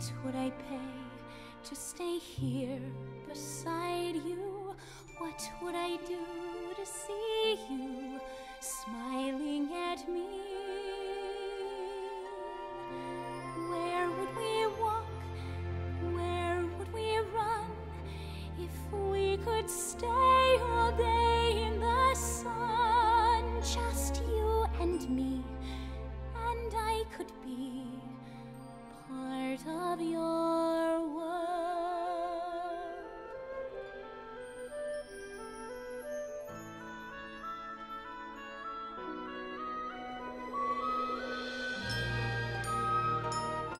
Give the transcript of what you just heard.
What would I pay to stay here beside you? What would I do to see you smiling at me? Where would we walk? Where would we run if we could stay?